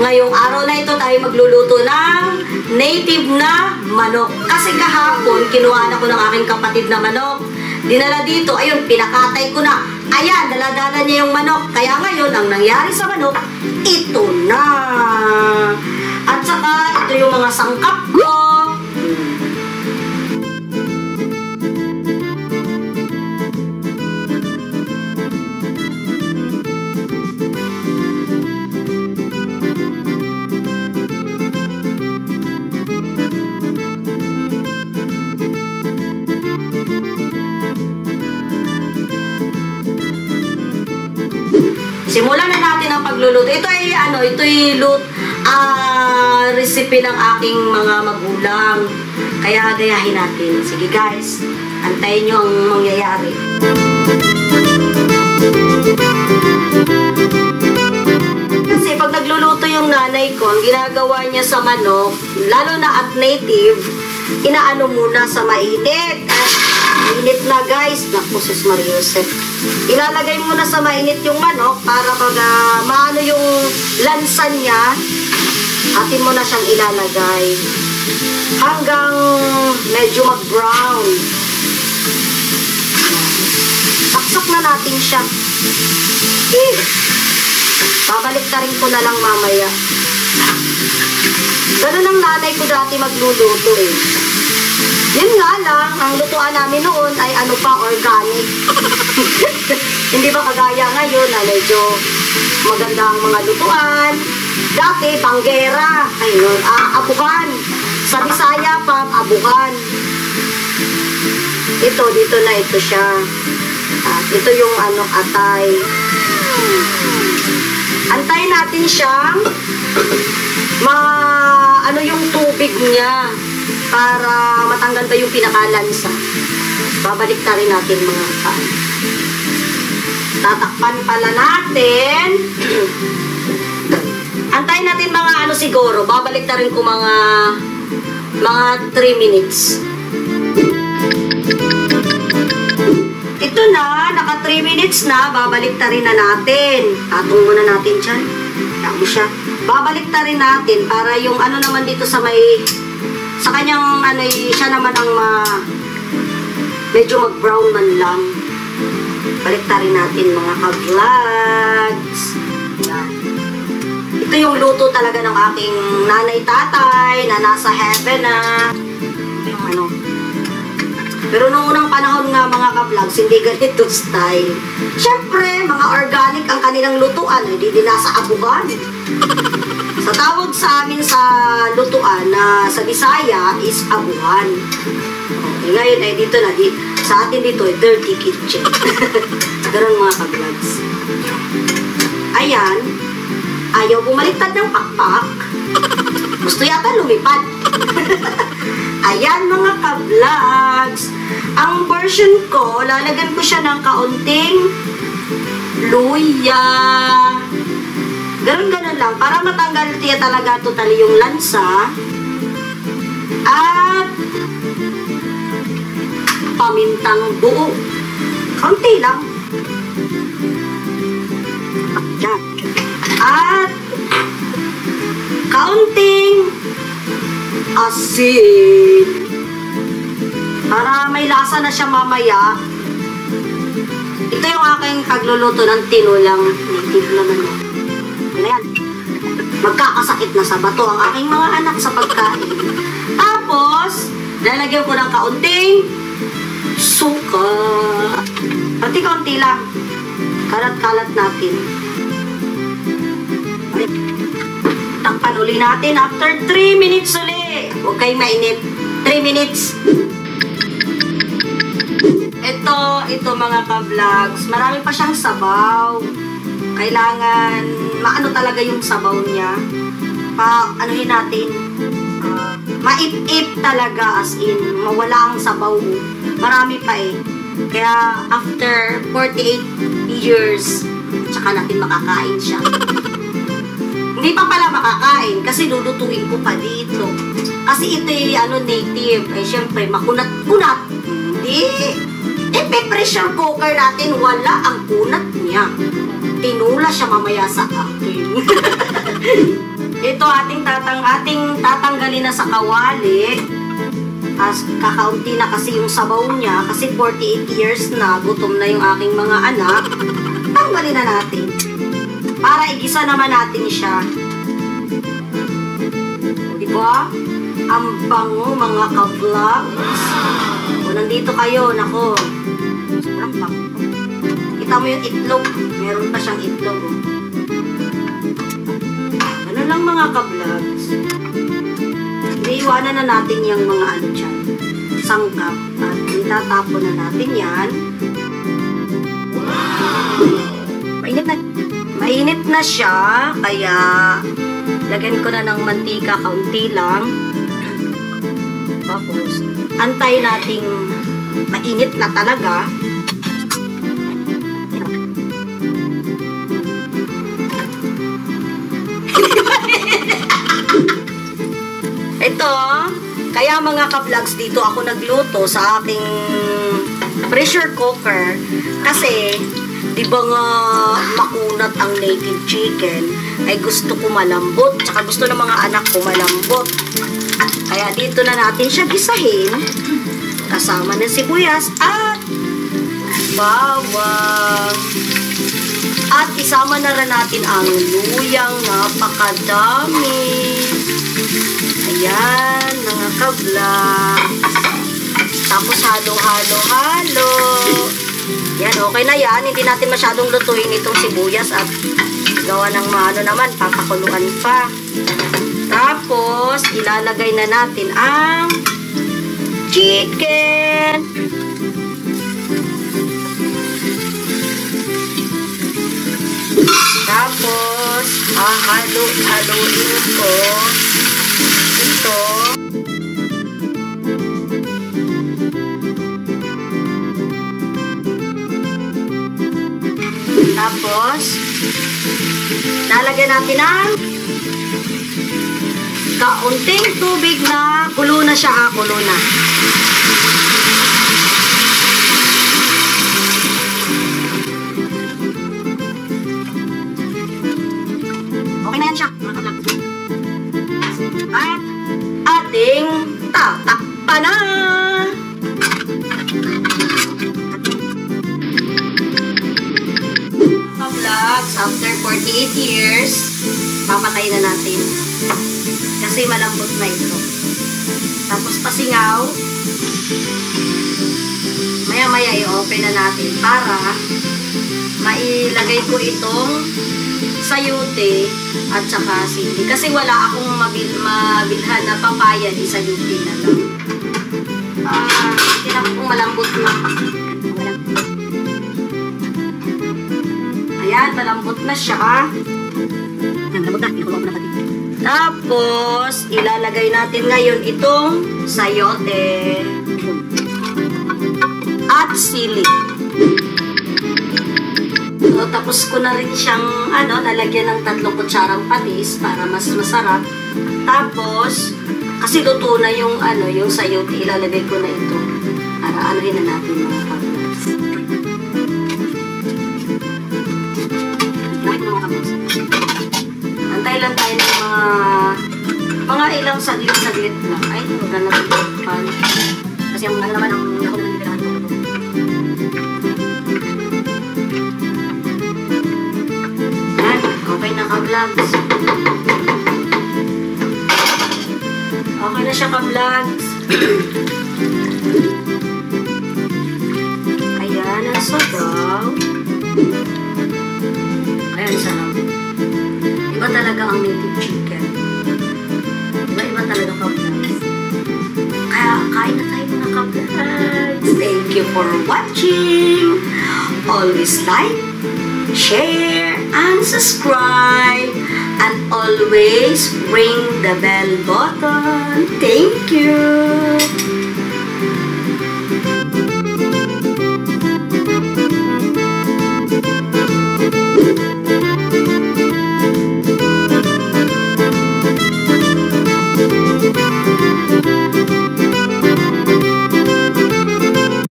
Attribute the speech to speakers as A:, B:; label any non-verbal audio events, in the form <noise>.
A: Ngayong araw na ito tayo magluluto ng native na manok. Kasi kahapon, kinuha na ko ng aking kapatid na manok. Dinala dito, ayun, pinakatay ko na. Ayan, daladala niya yung manok. Kaya ngayon, ang nangyari sa manok, ito na. At saka, ito yung mga sangkap ko. Simulan na natin ang pagluluto. Ito ay ano, ito ay lut, ah, recipe ng aking mga magulang. Kaya gayahin natin. Sige guys, antayin nyo ang mangyayari. Kasi pag nagluluto yung nanay ko, ang ginagawa niya sa manok, lalo na at native, inaano muna sa mainit. At init na guys. Naku, sis Mariusep. Ilalagay muna sa mainit yung manok para pag ah, maano yung lansan niya, atin mo na siyang ilalagay. Hanggang medyo mag-brown. Saksak na natin siya. Eh, babalik ka rin ko na lang mamaya. Ganun ang nanay ko dati magluluto eh. Yun nga lang, ang lutuan namin noon ay ano pa, organic. <laughs> Hindi ba kagaya ngayon na medyo maganda ang mga lutuan. Dati, banggera. Ayun, ah, abukan. Sa Bisaya pa, abukan. Ito, dito na ito siya. At ito yung ano, atay. Antayin natin siyang ma ano yung tubig niya para matanggal ba yung pinakalansa. Babalik na rin natin mga kan. Tatakpan pala natin. <clears throat> Antayin natin mga ano siguro. Babalik na rin ko mga mga 3 minutes. Ito na, naka 3 minutes na, babalik ta rin na natin. Tatong muna natin dyan. Tamo siya. Babalik ta rin natin para yung ano naman dito sa may, sa kanyang ano, eh, siya naman ang ma, medyo mag-brown man lang. Balik ta rin natin mga ka-vlogs. Ito yung luto talaga ng aking nanay-tatay na nasa heaven na. Yung ano, pero nung unang panahon nga mga ka-vlogs, hindi ganito <laughs> style. Siyempre, mga organic ang kanilang lutuan, hindi din nasa abugan. Tawag sa amin sa lutuan na sa Bisaya is abuhan. Okay, ngayon ay dito na, di, sa atin dito ay dirty kitchen. <laughs> Ganun mga ka-vlogs. Ayan, ayaw bumaliktad ng pakpak. Gusto yata lumipad. <laughs> Ayan mga ka-vlogs. Ang version ko, lalagyan ko siya ng kaunting luya. Ganun-ganun lang. Para matanggal tiya talaga totally yung lansa. At pamintang buo. Kaunti lang. At kaunting asin. Para may lasa na siya mamaya. Ito yung aking pagluluto ng tinulang native na manok. Ano yan? Magkakasakit na sa bato ang aking mga anak sa pagkain. Tapos, lalagyan ko ng kaunting suka. Pati kaunti lang. Kalat-kalat natin. Takpan uli natin after 3 minutes uli. Huwag kayong mainit. 3 minutes. Ito, ito mga ka-vlogs. Marami pa siyang sabaw. Kailangan, maano talaga yung sabaw niya. Pa, anuhin natin. Uh, maip-ip talaga as in. Mawala ang sabaw. Marami pa eh. Kaya after 48 years, tsaka natin makakain siya. Hindi pa pala makakain kasi lulutuin ko pa dito. Kasi ito ay ano, native. Eh, syempre, makunat-kunat. Hindi. Eh, may pressure cooker natin, wala ang kunat niya. Tinula siya mamaya sa akin. <laughs> Ito ating tatang ating tatanggalin na sa kawali. As kakaunti na kasi yung sabaw niya kasi 48 years na gutom na yung aking mga anak. Tanggalin na natin. Para igisa naman natin siya. Di ba? Ang bango mga ka-vlogs. O, nandito kayo, nako. Sobrang. Kita mo yung itlog. Meron pa siyang itlog. Oh. Ano lang mga ka-vlogs. Iiwanan na natin yung mga ano dyan. Sangkap. At itatapon na natin yan. Mainit na. Mainit na siya. Kaya lagyan ko na ng mantika kaunti lang. Tapos, antay nating mainit na talaga. <laughs> Ito, kaya mga ka-vlogs dito ako nagluto sa aking pressure cooker kasi di ba nga makunat ang native chicken ay gusto ko malambot tsaka gusto ng mga anak ko malambot kaya dito na natin siya gisahin kasama ng sibuyas at bawang at isama na rin natin ang luyang napakadami Ayan, mga ka-vlog. Tapos halo-halo-halo. Yan, okay na yan. Hindi natin masyadong lutuin itong sibuyas at gawa ng maano naman, papakuluan pa. Tapos, ilalagay na natin ang chicken. Tapos, hahalo-haloin ko ito. Tapos, lalagyan natin ng kaunting tubig na kulo na siya, ah, kulo na. After 48 years, papatay na natin. Kasi malambot na ito. Tapos pasingaw. Maya-maya i-open na natin para mailagay ko itong sayute at saka sili. Kasi wala akong mabil mabilhan na papaya di sayute na lang. Ah, kong malambot na. Ayan, malambot na siya. Ayan, malambot na. Ikulong na pati. Tapos, ilalagay natin ngayon itong sayote at sili. So, tapos ko na rin siyang, ano, nalagyan ng tatlong kutsarang patis para mas masarap. Tapos, kasi luto na yung, ano, yung sayote, ilalagay ko na ito. Para anuhin na natin mga kablas. Lang tayo ng mga, mga ilang saglit-saglit lang. Ay, huwag na natin Kasi ang ano naman, ang ako na nilalaman ko. Yan, na ka-vlogs. Okay na siya ka-vlogs. Ayan, ang sabaw. Ayan, sarap. Talaga ang native chicken. Iba-iba talaga ka-vlogs. Kaya, kain na tayo mga ka-vlogs. Thank you for watching. Always like, share, and subscribe. And always ring the bell button. Thank you.